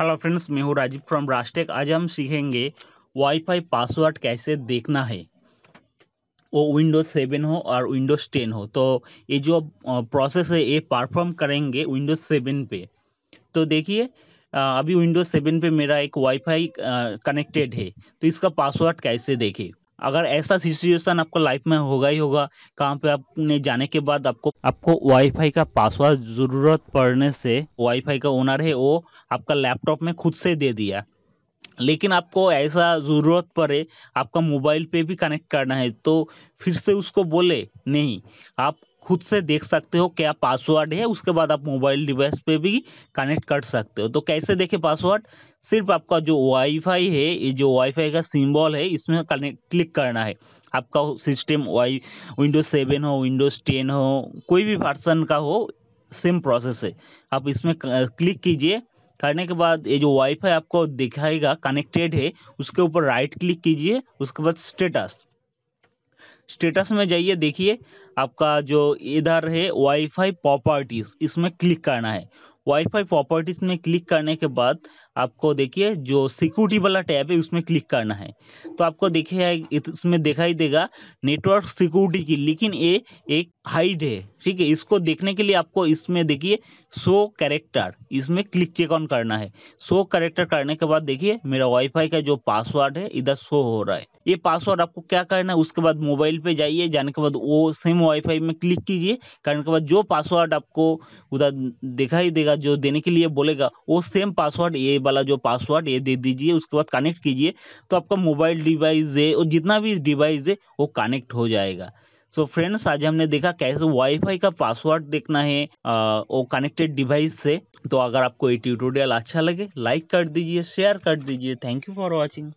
Hello friends मैं हूँ Rajiv from राष्ट्रेक आज हम सीखेंगे वाईफाई पासवर्ड कैसे देखना है। वो विंडोज़ सेवन हो और विंडोज़ टेन हो। तो ये जो प्रोसेस है, ये परफॉर्म करेंगे विंडोज़ सेवन पे। तो देखिए अभी विंडोज़ सेवन पे मेरा एक वाईफाई कनेक्टेड है। तो इसका पासवर्ड कैसे देखें? अगर ऐसा सिचुएशन आपको लाइफ में होगा ही होगा काम पे आपने जाने के बाद आपको आपको वाईफाई का पासवर्ड ज़रूरत पड़ने से वाईफाई का ओनर है, वो आपका लैपटॉप में खुद से दे दिया। लेकिन आपको ऐसा ज़रूरत पड़े, आपका मोबाइल पे भी कनेक्ट करना है तो फिर से उसको बोले, नहीं, आप खुद से देख सकते हो क्या पासवर्ड है, उसके बाद आप मोबाइल डिवाइस पे भी कनेक्ट कर सकते हो। तो कैसे देखे पासवर्ड सिर्फ़ आपका जो वाईफाई है, ये जो वाईफाई का सिंबल है, इसमें कनेक्ट क्लिक करना है। आपका सिस्टम वाई विंडोज़ सेवन हो विंडोज़ टेन हो, कोई भी वर्सन का हो सेम प्रोसेस है। आप इसमें क्लिक कीजिए। करने के बाद ये जो वाईफाई आपको दिखाएगा कनेक्टेड है, उसके ऊपर राइट क्लिक कीजिए, उसके बाद स्टेटस स्टेटस में जाइए, देखिए, आपका जो इधर है वाईफाई प्रॉपर्टीज़ इसमें क्लिक करना है। वाईफाई प्रॉपर्टीज़ में क्लिक करने के बाद आपको देखिए जो सिक्योरिटी वाला टैब है, उसमें क्लिक करना है। तो आपको देखिए इसमें दिखाई देगा नेटवर्क सिक्योरिटी की, लेकिन ये एक हाइड है, ठीक है? इसको देखने के लिए आपको इसमें देखिए शो कैरेक्टर इसमें क्लिक चेक ऑन करना है। शो कैरेक्टर करने के बाद देखिए, मेरा वाईफाई का जो पासवर्ड है, इधर शो हो रहा है। ये पासवर्ड आपको क्या करना है, उसके बाद मोबाइल पे जाइए, जाने के बाद वो सेम वाईफाई में क्लिक कीजिए। करने के बाद जो पासवर्ड आपको उधर दिखाई देगा, जो देने के लिए बोलेगा, वो सेम पासवर्ड ये वाला जो पासवर्ड ये दे दीजिए उसके बाद कनेक्ट कीजिए तो आपका मोबाइल डिवाइस है और जितना भी डिवाइस है वो कनेक्ट हो जाएगा। सो so फ्रेंड्स आज हमने देखा कैसे वाईफाई का पासवर्ड देखना है आ, वो कनेक्टेड डिवाइस से। तो अगर आपको ये ट्यूटोरियल अच्छा लगे लाइक कर दीजिए शेयर कर दीजिए। Thank you for watching